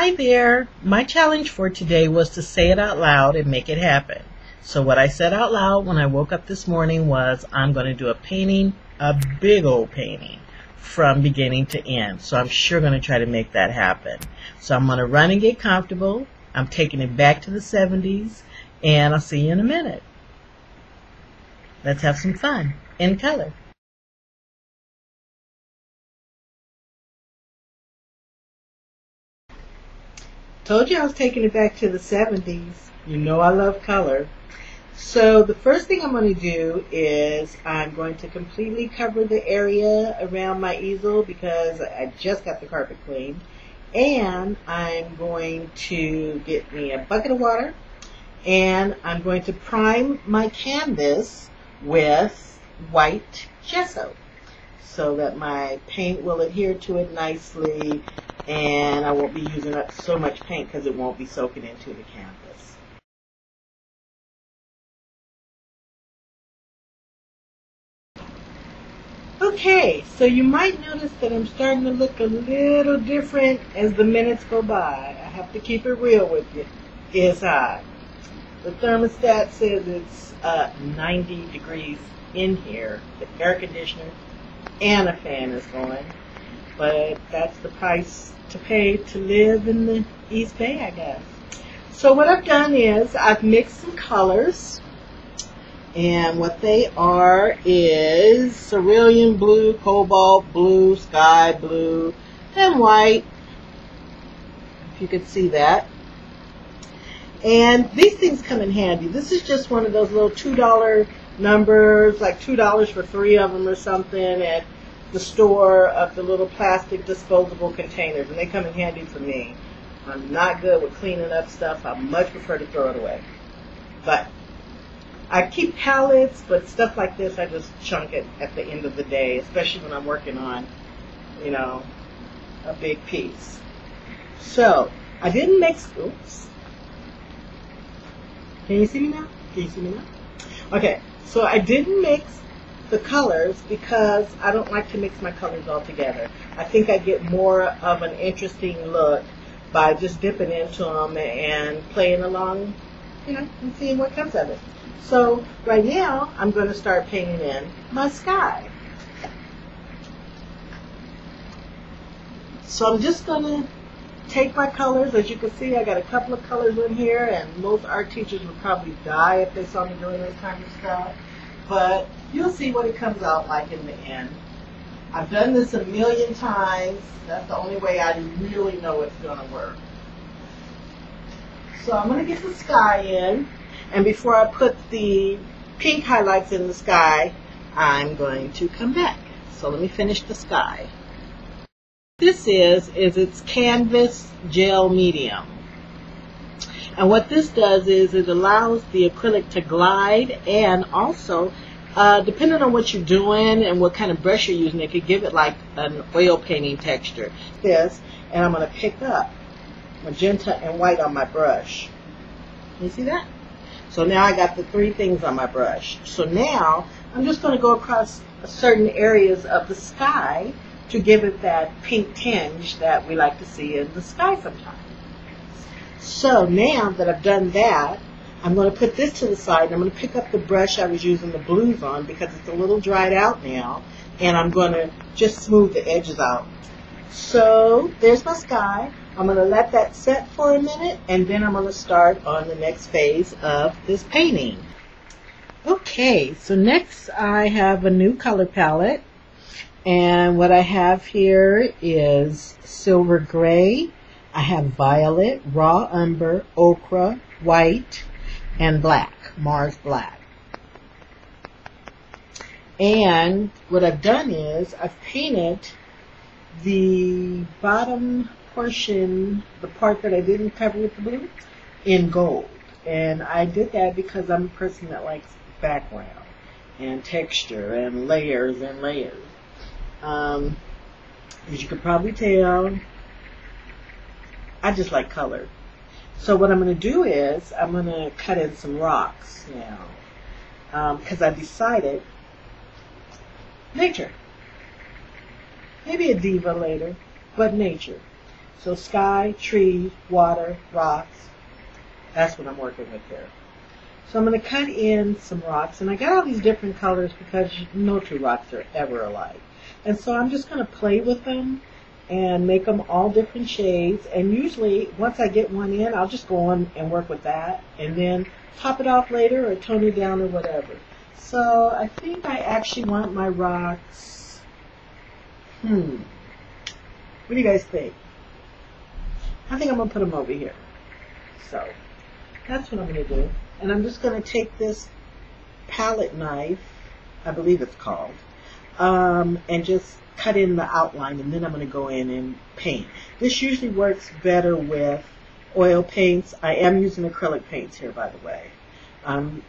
Hi there. My challenge for today was to say it out loud and make it happen. So what I said out loud when I woke up this morning was I'm going to do a painting, a big old painting from beginning to end. So I'm sure going to try to make that happen. So I'm going to run and get comfortable. I'm taking it back to the 70s and I'll see you in a minute. Let's have some fun in color. Told you I was taking it back to the 70s. You know I love color. So the first thing I'm going to do is I'm going to completely cover the area around my easel because I just got the carpet cleaned. And I'm going to get me a bucket of water and I'm going to prime my canvas with white gesso so that my paint will adhere to it nicely and I won't be using up so much paint because it won't be soaking into the canvas. Okay, so you might notice that I'm starting to look a little different as the minutes go by. I have to keep it real with you. Is hot. The thermostat says it's uh, 90 degrees in here. The air conditioner and a fan is going. But that's the price to pay to live in the East Bay, I guess. So what I've done is I've mixed some colors. And what they are is cerulean blue, cobalt blue, sky blue, and white. If you could see that. And these things come in handy. This is just one of those little $2 numbers, like $2 for three of them or something at the store of the little plastic disposable containers. And they come in handy for me. I'm not good with cleaning up stuff. I much prefer to throw it away. But I keep palettes, but stuff like this, I just chunk it at the end of the day, especially when I'm working on, you know, a big piece. So, I didn't mix, oops. Can you see me now? Can you see me now? Okay, so I didn't mix the colors because I don't like to mix my colors all together. I think I get more of an interesting look by just dipping into them and playing along, you know, and seeing what comes of it. So right now, I'm going to start painting in my sky. So I'm just going to take my colors. As you can see, I got a couple of colors in here, and most art teachers would probably die if they saw me doing this kind of stuff. But you'll see what it comes out like in the end. I've done this a million times. That's the only way I really know it's going to work. So I'm going to get the sky in. And before I put the pink highlights in the sky, I'm going to come back. So let me finish the sky. This is, is its canvas gel medium. And what this does is it allows the acrylic to glide and also, uh, depending on what you're doing and what kind of brush you're using, it could give it like an oil painting texture. This, and I'm going to pick up magenta and white on my brush. You see that? So now I got the three things on my brush. So now I'm just going to go across certain areas of the sky to give it that pink tinge that we like to see in the sky sometimes. So now that I've done that, I'm going to put this to the side and I'm going to pick up the brush I was using the blues on because it's a little dried out now and I'm going to just smooth the edges out. So there's my sky. I'm going to let that set for a minute and then I'm going to start on the next phase of this painting. Okay, so next I have a new color palette and what I have here is silver gray, I have violet, raw umber, ochre, white, and black, Mars black. And what I've done is I've painted the bottom portion, the part that I didn't cover with the blue, in gold. And I did that because I'm a person that likes background and texture and layers and layers. Um, as you can probably tell, I just like color. So what I'm going to do is I'm going to cut in some rocks now because um, I decided nature. Maybe a diva later, but nature. So sky, tree, water, rocks. That's what I'm working with here. So I'm going to cut in some rocks. And I got all these different colors because no two rocks are ever alike. And so I'm just going to play with them and make them all different shades. And usually, once I get one in, I'll just go on and work with that. And then top it off later or tone it down or whatever. So I think I actually want my rocks. Hmm. What do you guys think? I think I'm going to put them over here. So that's what I'm going to do. And I'm just going to take this palette knife, I believe it's called, um, and just cut in the outline and then I'm going to go in and paint. This usually works better with oil paints. I am using acrylic paints here, by the way. Um,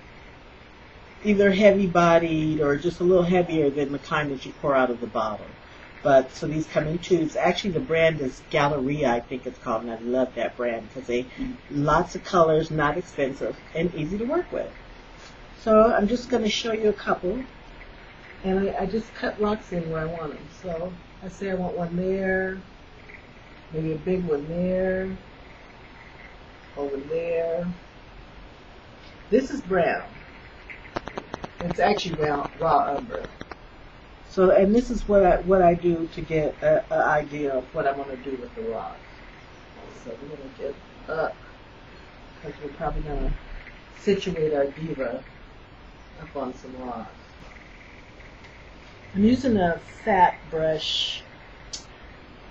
either heavy bodied or just a little heavier than the kind that you pour out of the bottle. But so these come in tubes. Actually, the brand is Galeria, I think it's called, and I love that brand because they lots of colors, not expensive, and easy to work with. So I'm just going to show you a couple, and I, I just cut rocks in where I want them. So I say I want one there, maybe a big one there, over there. This is brown. It's actually raw, raw umber. So, and this is what I what I do to get an idea of what I want to do with the rock. So we're gonna get up because we're probably gonna situate our diva up on some rocks. I'm using a fat brush.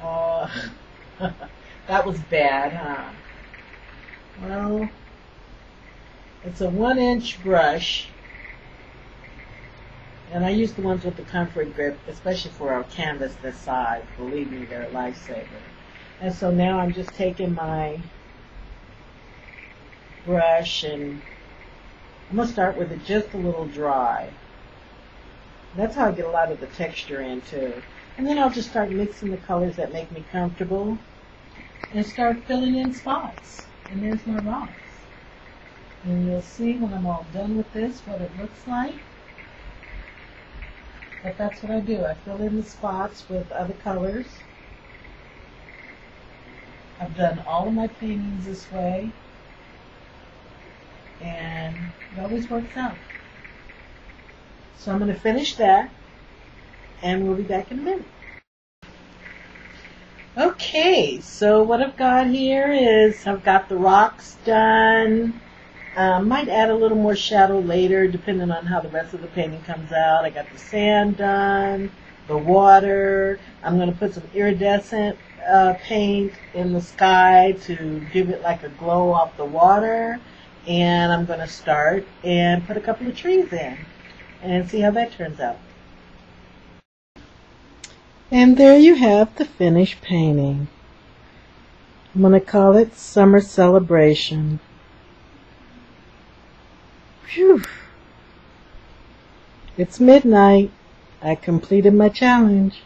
Oh, that was bad, huh? Well, it's a one inch brush and I use the ones with the comfort grip, especially for our canvas this size. Believe me, they're a lifesaver. And so now I'm just taking my brush and I'm going to start with it just a little dry. That's how I get a lot of the texture in too. And then I'll just start mixing the colors that make me comfortable and start filling in spots. And there's my rocks. And you'll see when I'm all done with this what it looks like. But that's what I do. I fill in the spots with other colors. I've done all of my paintings this way. And it always works out. So I'm going to finish that. And we'll be back in a minute. Okay, so what I've got here is I've got the rocks done. Um, might add a little more shadow later, depending on how the rest of the painting comes out. I got the sand done, the water. I'm going to put some iridescent uh, paint in the sky to give it like a glow off the water. And I'm going to start and put a couple of trees in and see how that turns out. And there you have the finished painting. I'm going to call it Summer Celebration. Phew. It's midnight. I completed my challenge.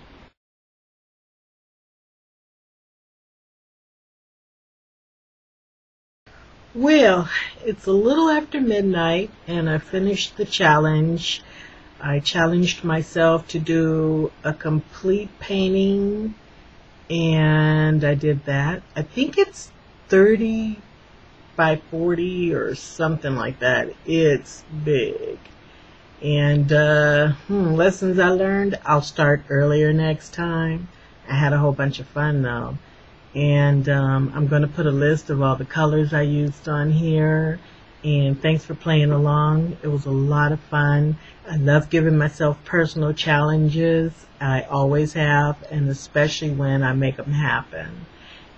Well, it's a little after midnight and I finished the challenge. I challenged myself to do a complete painting and I did that. I think it's 30 by 40 or something like that. It's big. And uh, hmm, lessons I learned, I'll start earlier next time. I had a whole bunch of fun though. And um, I'm going to put a list of all the colors I used on here. And thanks for playing along. It was a lot of fun. I love giving myself personal challenges. I always have, and especially when I make them happen.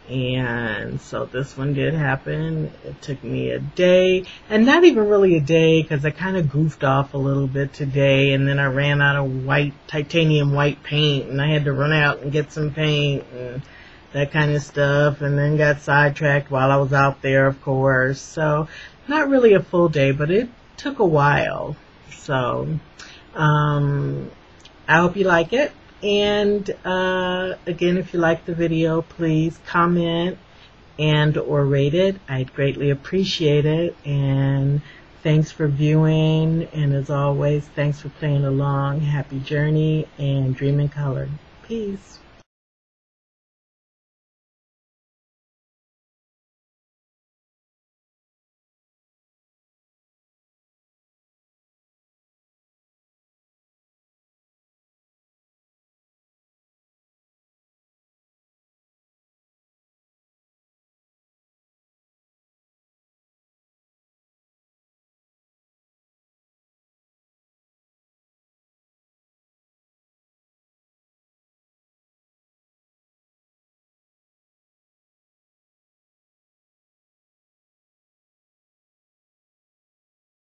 And so this one did happen. It took me a day, and not even really a day because I kind of goofed off a little bit today, and then I ran out of white, titanium white paint, and I had to run out and get some paint and that kind of stuff, and then got sidetracked while I was out there, of course. So not really a full day, but it took a while. So, um, I hope you like it. And uh, again, if you like the video, please comment and or rate it. I'd greatly appreciate it. And thanks for viewing. And as always, thanks for playing along. Happy journey and dream in color. Peace.